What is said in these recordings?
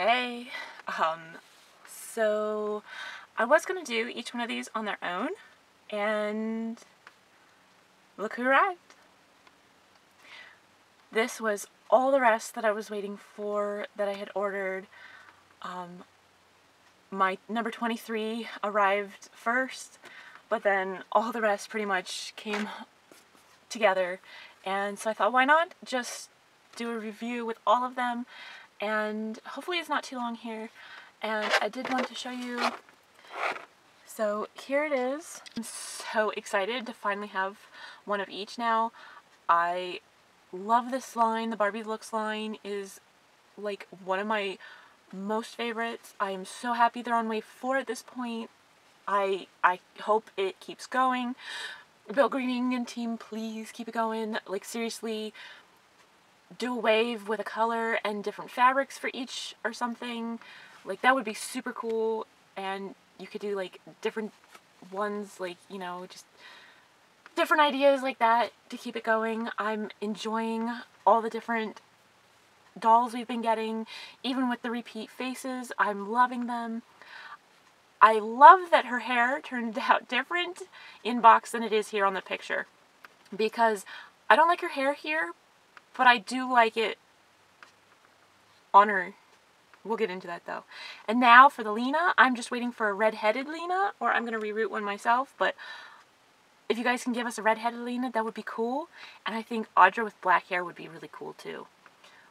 Hey, um, so I was going to do each one of these on their own, and look who arrived. This was all the rest that I was waiting for that I had ordered. Um, my number 23 arrived first, but then all the rest pretty much came together. And so I thought, why not just do a review with all of them? And hopefully it's not too long here. And I did want to show you. So here it is. I'm so excited to finally have one of each now. I love this line. The Barbie Looks line is like one of my most favorites. I am so happy they're on wave 4 at this point. I I hope it keeps going. Bill Greening and team, please keep it going. Like seriously, do a wave with a color and different fabrics for each or something. Like that would be super cool and you could do like different ones like, you know, just different ideas like that to keep it going. I'm enjoying all the different dolls we've been getting, even with the repeat faces. I'm loving them. I love that her hair turned out different in box than it is here on the picture because I don't like her hair here, but I do like it on her. We'll get into that though. And now for the Lena, I'm just waiting for a red-headed Lena, or I'm going to reroute one myself, but if you guys can give us a red-headed Lena, that would be cool. And I think Audra with black hair would be really cool too.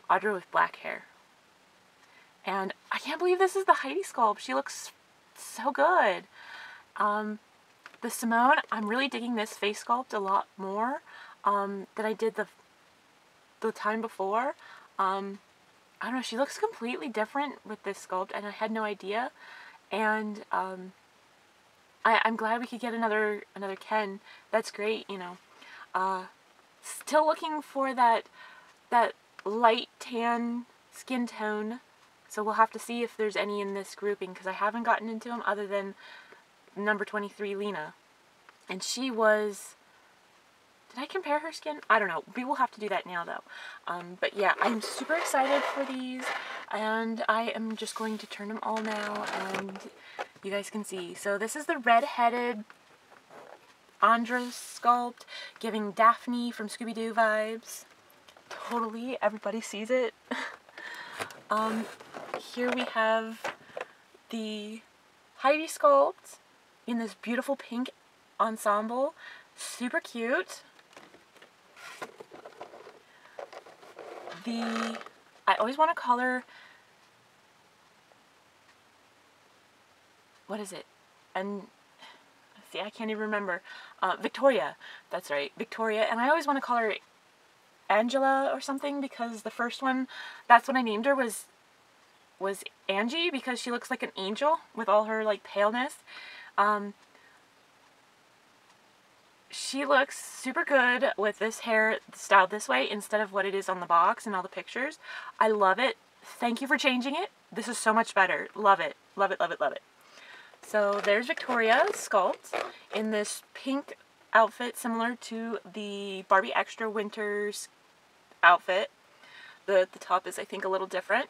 Audra with black hair. And I can't believe this is the Heidi sculpt. She looks so good. Um, the Simone, I'm really digging this face sculpt a lot more um, than I did the the time before. Um, I don't know, she looks completely different with this sculpt and I had no idea. And um, I, I'm glad we could get another another Ken. That's great, you know. Uh, still looking for that that light tan skin tone. So we'll have to see if there's any in this grouping because I haven't gotten into them other than number 23 Lena. And she was did I compare her skin? I don't know. We will have to do that now though. Um, but yeah, I'm super excited for these and I am just going to turn them all now and you guys can see. So this is the red-headed Andra sculpt giving Daphne from Scooby-Doo vibes. Totally, everybody sees it. um, here we have the Heidi sculpt in this beautiful pink ensemble. Super cute. The, I always want to color, what is it? And, see, I can't even remember. Uh, Victoria, that's right, Victoria. And I always want to call her Angela or something because the first one, that's what I named her was was Angie because she looks like an angel with all her like paleness. Um, she looks super good with this hair styled this way instead of what it is on the box and all the pictures. I love it. Thank you for changing it. This is so much better. Love it. Love it, love it, love it. So there's Victoria sculpt in this pink outfit similar to the Barbie Extra Winters outfit. The, the top is, I think, a little different.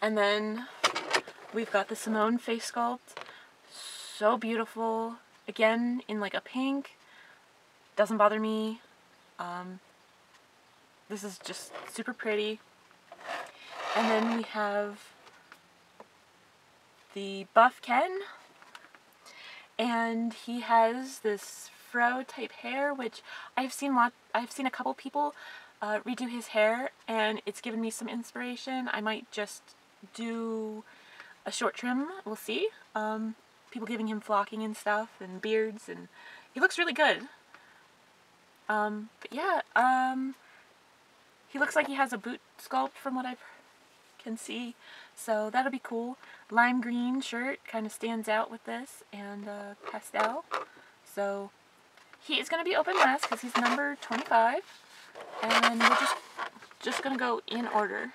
And then we've got the Simone face sculpt. So beautiful again in like a pink. Doesn't bother me. Um, this is just super pretty. And then we have the Buff Ken. And he has this fro type hair, which I've seen lot I've seen a couple people uh, redo his hair and it's given me some inspiration. I might just do a short trim, we'll see. Um, people giving him flocking and stuff and beards and he looks really good. Um, but yeah, um, he looks like he has a boot sculpt from what I can see. So that'll be cool. Lime green shirt kind of stands out with this and uh, pastel. So he is going to be open last because he's number 25. And we're just, just going to go in order.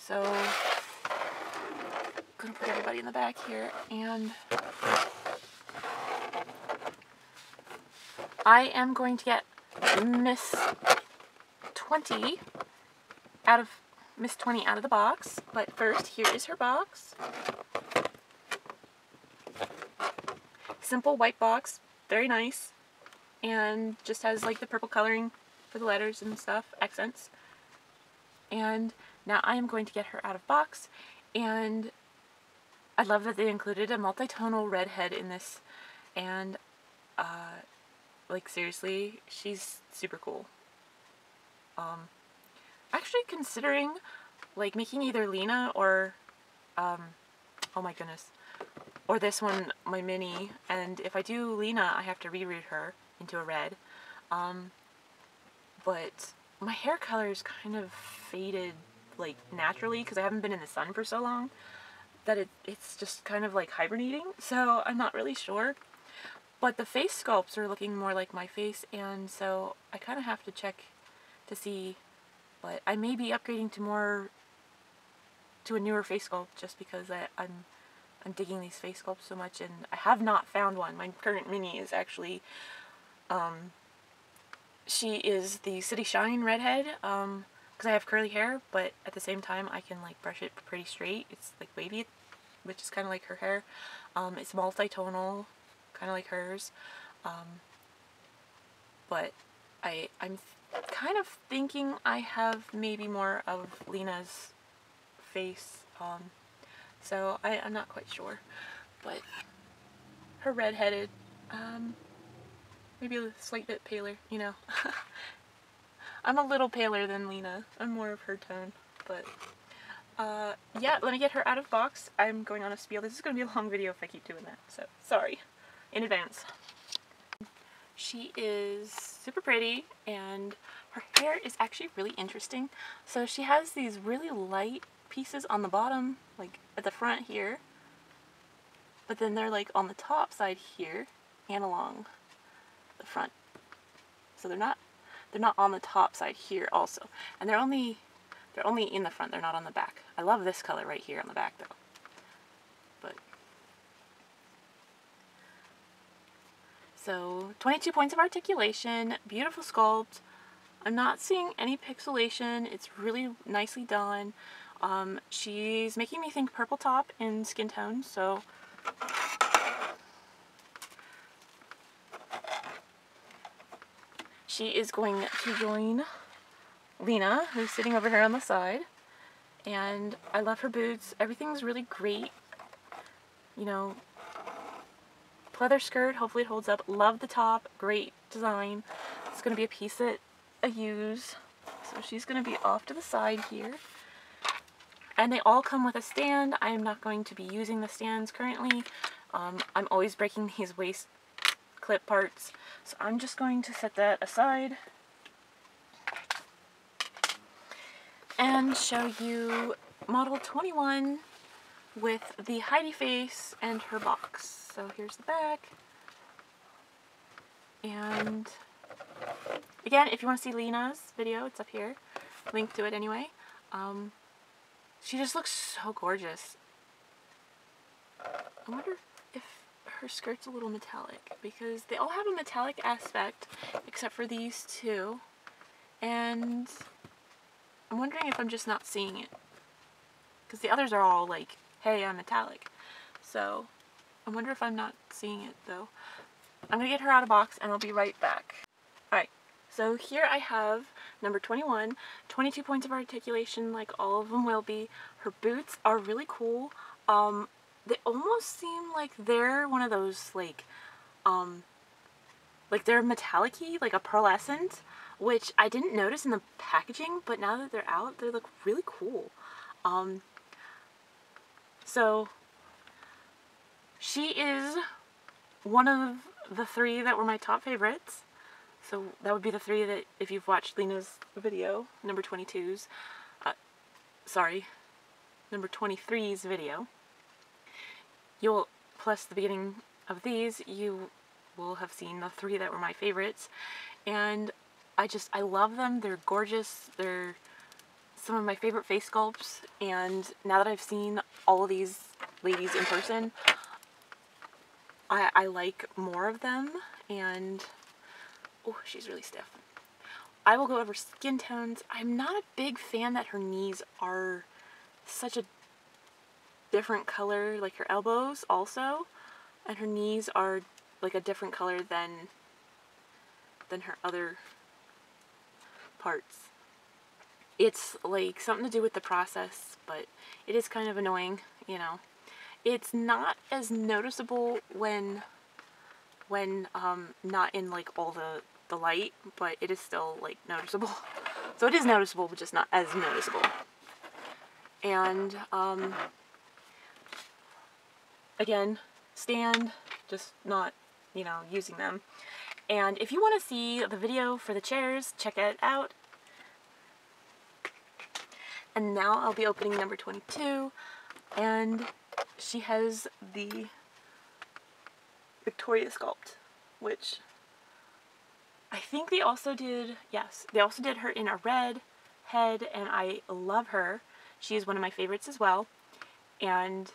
So gonna put everybody in the back here and I am going to get Miss 20 out of Miss 20 out of the box, but first, here is her box. Simple white box, very nice, and just has like the purple coloring for the letters and stuff, accents. And now I am going to get her out of box, and I love that they included a multi-tonal redhead in this, and uh, like seriously, she's super cool. Um, actually considering like making either Lena or, um, oh my goodness, or this one, my mini, and if I do Lena, I have to reroute her into a red. Um, but my hair color is kind of faded like naturally because I haven't been in the sun for so long that it, it's just kind of like hibernating so I'm not really sure but the face sculpts are looking more like my face and so I kind of have to check to see but I may be upgrading to more to a newer face sculpt just because I, I'm I'm digging these face sculpts so much and I have not found one. My current mini is actually um, she is the City Shine redhead because I have curly hair but at the same time I can like brush it pretty straight. It's like wavy which is kind of like her hair. Um, it's multi-tonal kind of like hers um, but I, I'm kind of thinking I have maybe more of Lena's face. Um, so I, I'm not quite sure. But her redheaded, um, maybe a slight bit paler, you know. I'm a little paler than Lena. I'm more of her tone. But uh, yeah, let me get her out of box. I'm going on a spiel. This is going to be a long video if I keep doing that. So sorry in advance. She is super pretty and her hair is actually really interesting. So she has these really light pieces on the bottom, like at the front here. But then they're like on the top side here and along the front. So they're not they're not on the top side here also. And they're only they're only in the front, they're not on the back. I love this color right here on the back though. But So 22 points of articulation, beautiful sculpt. I'm not seeing any pixelation. It's really nicely done. Um, she's making me think purple top in skin tone, so she is going to join Lena, who's sitting over here on the side. And I love her boots. Everything's really great. You know, pleather skirt. Hopefully it holds up. Love the top. Great design. It's going to be a piece that I use. So she's going to be off to the side here. And they all come with a stand. I am not going to be using the stands currently. Um, I'm always breaking these waist clip parts. So I'm just going to set that aside. And show you model 21 with the Heidi face and her box. So here's the back. And again, if you want to see Lena's video, it's up here. Link to it anyway. Um, she just looks so gorgeous. I wonder her skirt's a little metallic because they all have a metallic aspect except for these two. And I'm wondering if I'm just not seeing it. Because the others are all like, hey, I'm metallic. So I wonder if I'm not seeing it though. I'm going to get her out of box and I'll be right back. Alright, so here I have number 21, 22 points of articulation like all of them will be. Her boots are really cool. Um, they almost seem like they're one of those like, um, like they're metallic like a pearlescent, which I didn't notice in the packaging, but now that they're out, they look really cool. Um, so she is one of the three that were my top favorites. So that would be the three that, if you've watched Lena's video, number 22's, uh, sorry, number 23's video, you'll, plus the beginning of these, you will have seen the three that were my favorites. And I just, I love them. They're gorgeous. They're some of my favorite face sculpts. And now that I've seen all of these ladies in person, I, I like more of them and oh she's really stiff I will go over skin tones. I'm not a big fan that her knees are such a different color, like her elbows also, and her knees are like a different color than than her other parts. It's like something to do with the process, but it is kind of annoying, you know. It's not as noticeable when when um, not in like all the, the light, but it is still like noticeable. So it is noticeable, but just not as noticeable. And um, again, stand, just not, you know, using them. And if you want to see the video for the chairs, check it out. And now I'll be opening number 22. And she has the Victoria sculpt, which I think they also did, yes, they also did her in a red head, and I love her. She is one of my favorites as well, and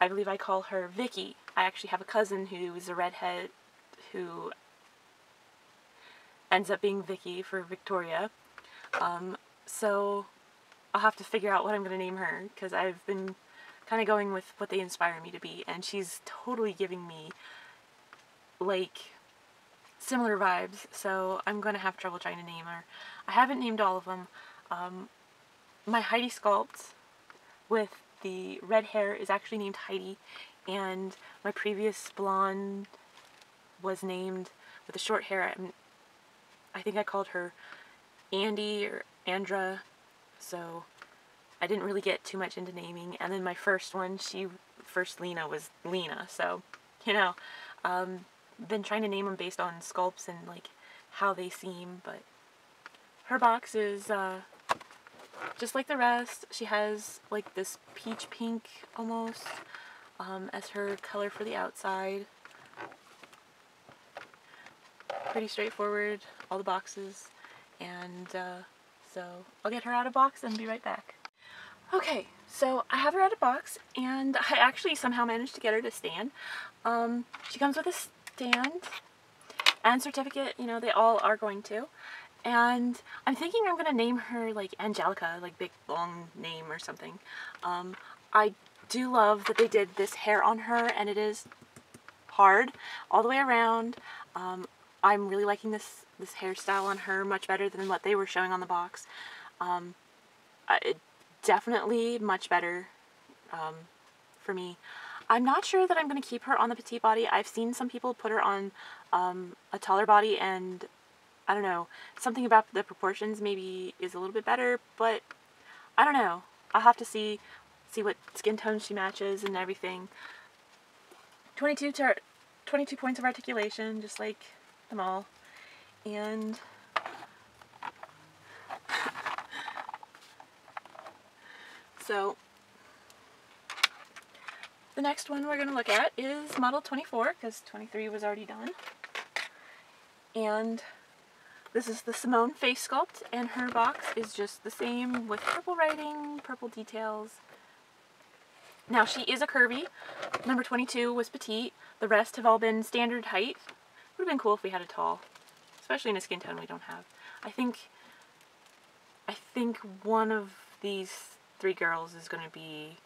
I believe I call her Vicky. I actually have a cousin who is a redhead who ends up being Vicky for Victoria. Um, so I'll have to figure out what I'm going to name her because I've been kind of going with what they inspire me to be, and she's totally giving me like similar vibes, so I'm going to have trouble trying to name her. I haven't named all of them. Um, my Heidi sculpt with the red hair is actually named Heidi, and my previous blonde was named with the short hair. I'm, I think I called her Andy or Andra, so I didn't really get too much into naming. And then my first one, she first Lena was Lena, so you know. Um, been trying to name them based on sculpts and like how they seem, but her box is uh, just like the rest. She has like this peach pink almost um, as her color for the outside. Pretty straightforward, all the boxes, and uh, so I'll get her out of box and be right back. Okay, so I have her out of box, and I actually somehow managed to get her to stand. Um, she comes with a stand and certificate, you know, they all are going to. And I'm thinking I'm to name her like Angelica, like big long name or something. Um, I do love that they did this hair on her and it is hard all the way around. Um, I'm really liking this, this hairstyle on her much better than what they were showing on the box. Um, it, definitely much better um, for me. I'm not sure that I'm going to keep her on the petite body. I've seen some people put her on um, a taller body and I don't know, something about the proportions maybe is a little bit better, but I don't know. I'll have to see see what skin tone she matches and everything. 22, 22 points of articulation, just like them all. And so the next one we're going to look at is model 24 because 23 was already done. And this is the Simone face sculpt and her box is just the same with purple writing, purple details. Now she is a curvy. Number 22 was petite. The rest have all been standard height. Would have been cool if we had a tall, especially in a skin tone we don't have. I think I think one of these three girls is going to be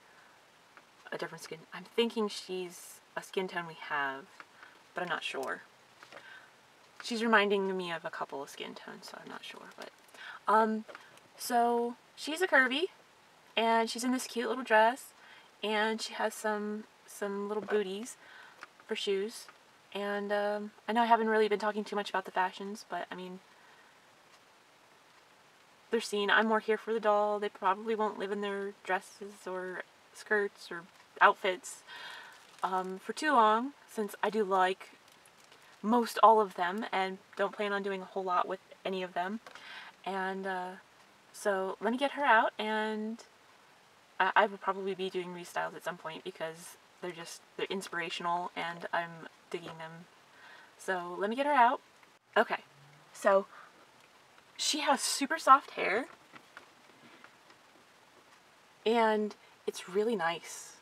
a different skin. I'm thinking she's a skin tone we have, but I'm not sure. She's reminding me of a couple of skin tones, so I'm not sure. But um, so she's a curvy, and she's in this cute little dress, and she has some some little booties for shoes. And um, I know I haven't really been talking too much about the fashions, but I mean, they're seen. I'm more here for the doll. They probably won't live in their dresses or skirts or outfits um, for too long since I do like most all of them and don't plan on doing a whole lot with any of them. And uh, so let me get her out and I, I will probably be doing restyles at some point because they're just, they're inspirational and I'm digging them. So let me get her out. Okay, so she has super soft hair and it's really nice.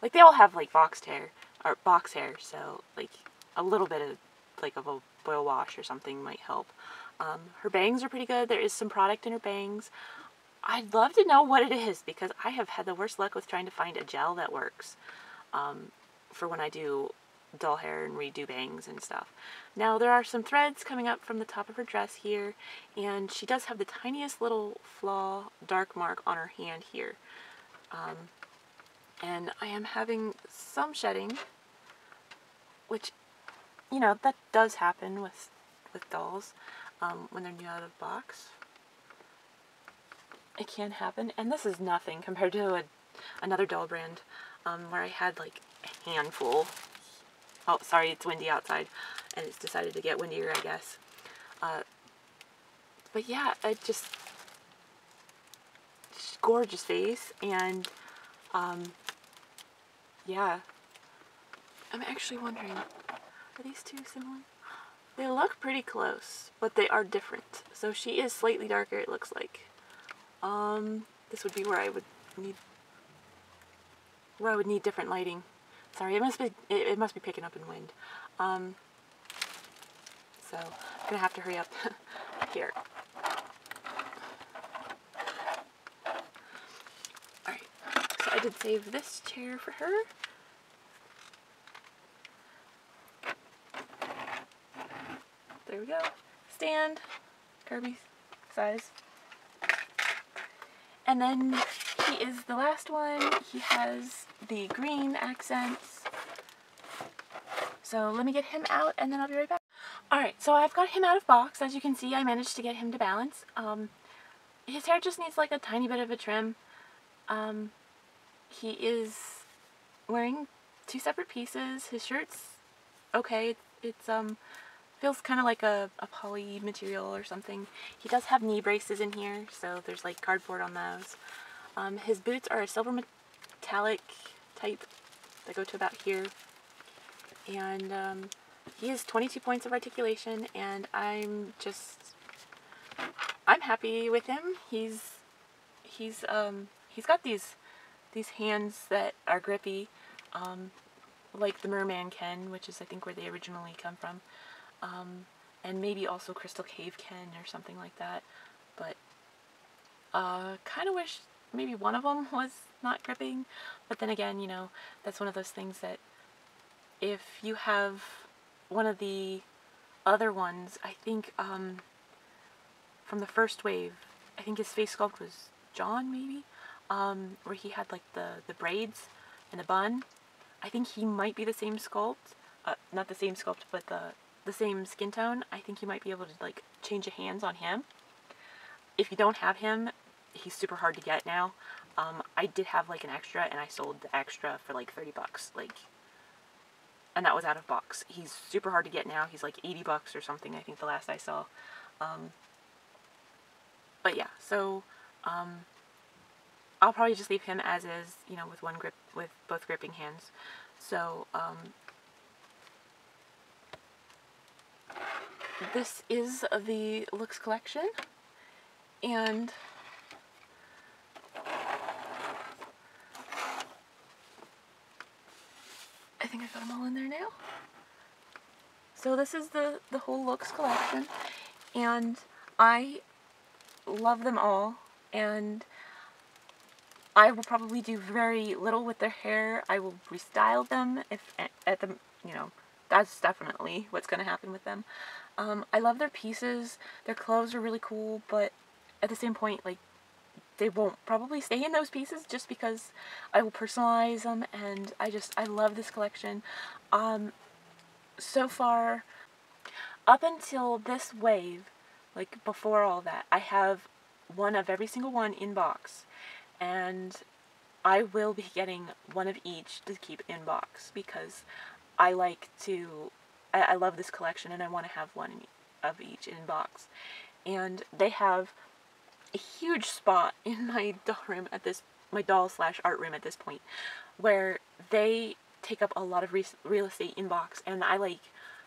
Like they all have like boxed hair or box hair, so like a little bit of like of a boil wash or something might help. Um, her bangs are pretty good. There is some product in her bangs. I'd love to know what it is because I have had the worst luck with trying to find a gel that works um, for when I do doll hair and redo bangs and stuff. Now there are some threads coming up from the top of her dress here and she does have the tiniest little flaw dark mark on her hand here. Um, and I am having some shedding which you know that does happen with with dolls um, when they're new out of box it can happen. And this is nothing compared to a, another doll brand um, where I had like a handful. Oh, sorry, it's windy outside and it's decided to get windier, I guess. Uh, but yeah, it just, just gorgeous face and um, yeah. I'm actually wondering, are these two similar? They look pretty close, but they are different. So she is slightly darker, it looks like. Um, this would be where I would need where I would need different lighting. Sorry, it must be it, it must be picking up in wind. Um, so I'm gonna have to hurry up here. Alright, so I did save this chair for her. There we go. Stand, curvy size. And then he is the last one. He has the green accents. So let me get him out and then I'll be right back. Alright, so I've got him out of box. As you can see, I managed to get him to balance. Um, his hair just needs like a tiny bit of a trim. Um, he is wearing two separate pieces. His shirt's okay. It's, um, feels kind of like a, a poly material or something. He does have knee braces in here, so there's like cardboard on those. Um, his boots are a silver metallic type that go to about here. And um, he has 22 points of articulation, and I'm just, I'm happy with him. He's, he's, um, he's got these, these hands that are grippy, um, like the Merman Ken, which is I think where they originally come from um, and maybe also Crystal Cave Ken or something like that. But uh, kind of wish maybe one of them was not gripping. But then again, you know, that's one of those things that if you have one of the other ones, I think um, from the first wave, I think his face sculpt was John maybe, um, where he had like the, the braids and the bun. I think he might be the same sculpt, uh, not the same sculpt, but the the same skin tone, I think you might be able to like change your hands on him. If you don't have him, he's super hard to get now. Um, I did have like an extra and I sold the extra for like 30 bucks. Like, and that was out of box. He's super hard to get now. He's like 80 bucks or something, I think the last I saw. Um, but yeah, so, um, I'll probably just leave him as is, you know, with one grip, with both gripping hands. So, um, this is the Looks collection and I think I've got them all in there now. So this is the, the whole Looks collection and I love them all and I will probably do very little with their hair. I will restyle them if at the, you know, that's definitely what's going to happen with them. Um, I love their pieces. Their clothes are really cool, but at the same point, like, they won't probably stay in those pieces just because I will personalize them and I just, I love this collection. Um, so far, up until this wave, like before all that, I have one of every single one in box and I will be getting one of each to keep in box because I like to, I, I love this collection and I want to have one of each in box. And they have a huge spot in my doll room at this, my doll slash art room at this point, where they take up a lot of re real estate in box and I like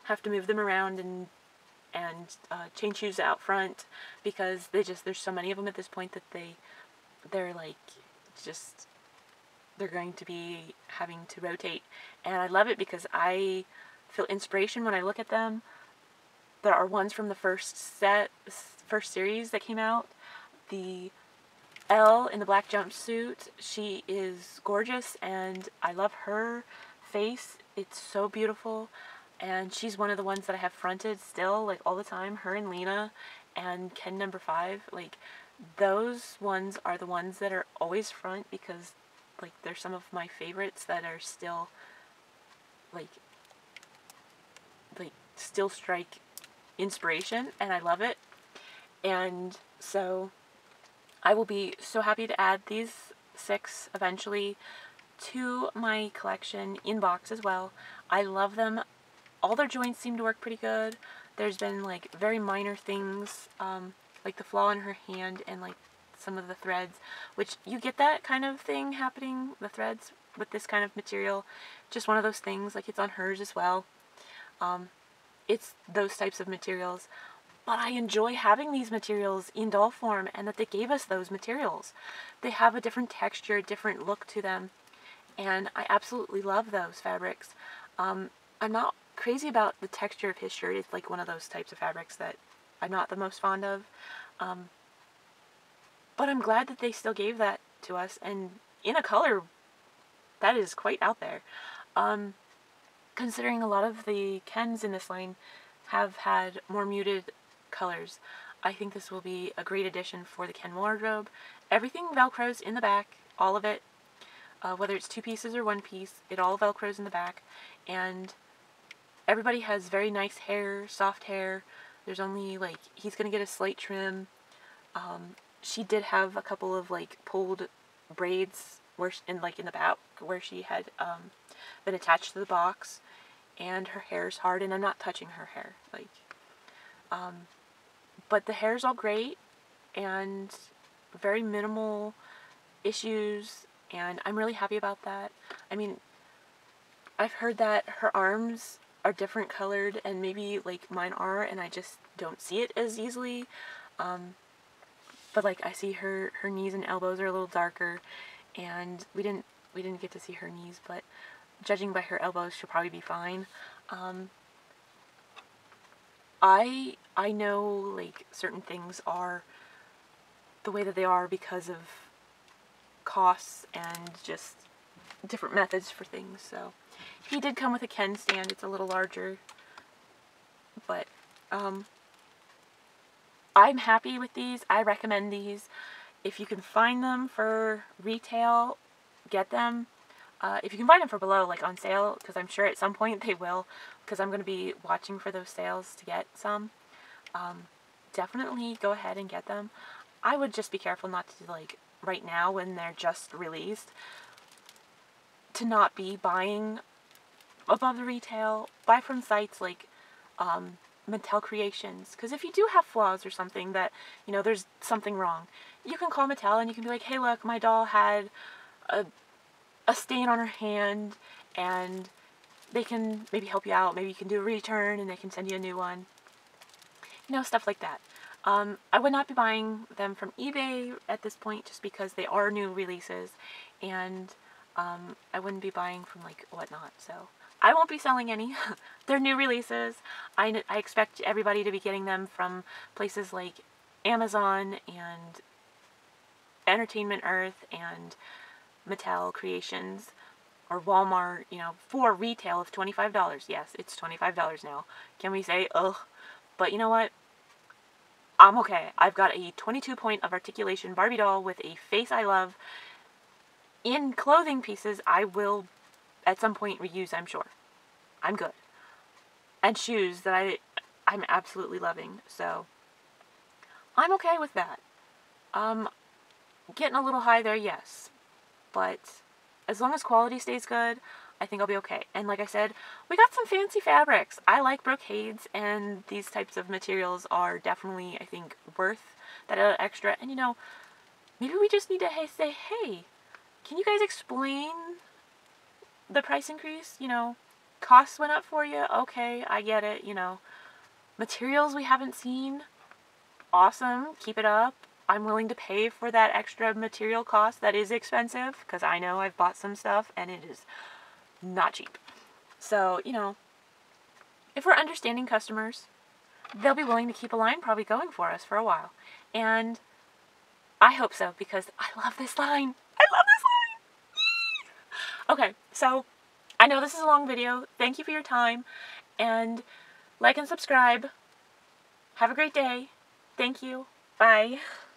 have to move them around and and uh, change shoes out front because they just there's so many of them at this point that they they're like just they're going to be having to rotate. And I love it because I feel inspiration when I look at them. there are ones from the first set, first series that came out. The Elle in the black jumpsuit, she is gorgeous and I love her face. It's so beautiful and she's one of the ones that I have fronted still, like all the time. Her and Lena and Ken number five, like those ones are the ones that are always front because like they're some of my favorites that are still like like still strike inspiration and I love it. And so I will be so happy to add these six eventually to my collection in box as well. I love them all their joints seem to work pretty good. There's been like very minor things, um, like the flaw in her hand and like some of the threads, which you get that kind of thing happening, the threads with this kind of material. Just one of those things, like it's on hers as well. Um, it's those types of materials. But I enjoy having these materials in doll form and that they gave us those materials. They have a different texture, a different look to them. And I absolutely love those fabrics. Um, I'm not crazy about the texture of his shirt. It's like one of those types of fabrics that I'm not the most fond of. Um, but I'm glad that they still gave that to us and in a color that is quite out there. Um, considering a lot of the Kens in this line have had more muted colors, I think this will be a great addition for the Ken wardrobe. Everything velcros in the back, all of it, uh, whether it's two pieces or one piece, it all velcros in the back, and everybody has very nice hair, soft hair. There's only like, he's going to get a slight trim. Um, she did have a couple of like pulled braids where she, in like in the back where she had um, been attached to the box and her hair's hard and I'm not touching her hair like um, but the hair's all great and very minimal issues and I'm really happy about that. I mean I've heard that her arms are different colored and maybe like mine are and I just don't see it as easily. Um, but like I see her her knees and elbows are a little darker and we didn't we didn't get to see her knees but judging by her elbows she'll probably be fine. Um, I I know like certain things are the way that they are because of costs and just different methods for things so he did come with a Ken stand. It's a little larger. But, um, I'm happy with these. I recommend these. If you can find them for retail, get them. Uh, if you can find them for below, like on sale, because I'm sure at some point they will, because I'm going to be watching for those sales to get some, um, definitely go ahead and get them. I would just be careful not to, like, right now when they're just released, to not be buying above the retail, buy from sites like um, Mattel Creations. Because if you do have flaws or something that, you know, there's something wrong, you can call Mattel and you can be like, hey, look, my doll had a, a stain on her hand and they can maybe help you out. Maybe you can do a return and they can send you a new one. You know, stuff like that. Um, I would not be buying them from eBay at this point just because they are new releases and um, I wouldn't be buying from like whatnot. So I won't be selling any. They're new releases. I, I expect everybody to be getting them from places like Amazon and Entertainment Earth and Mattel Creations or Walmart, you know, for retail of $25. Yes, it's $25 now. Can we say, ugh? But you know what? I'm okay. I've got a 22 point of articulation Barbie doll with a face I love. In clothing pieces, I will at some point reuse, I'm sure. I'm good. And shoes that I, I'm absolutely loving, so I'm okay with that. Um, getting a little high there, yes. But as long as quality stays good, I think I'll be okay. And like I said, we got some fancy fabrics. I like brocades, and these types of materials are definitely, I think, worth that extra. And you know, maybe we just need to say, hey, can you guys explain the price increase, you know, costs went up for you. Okay, I get it, you know. Materials we haven't seen. Awesome. Keep it up. I'm willing to pay for that extra material cost that is expensive because I know I've bought some stuff and it is not cheap. So, you know, if we're understanding customers, they'll be willing to keep a line probably going for us for a while. And I hope so because I love this line. I love. Okay, so I know this is a long video. Thank you for your time and like and subscribe. Have a great day. Thank you. Bye.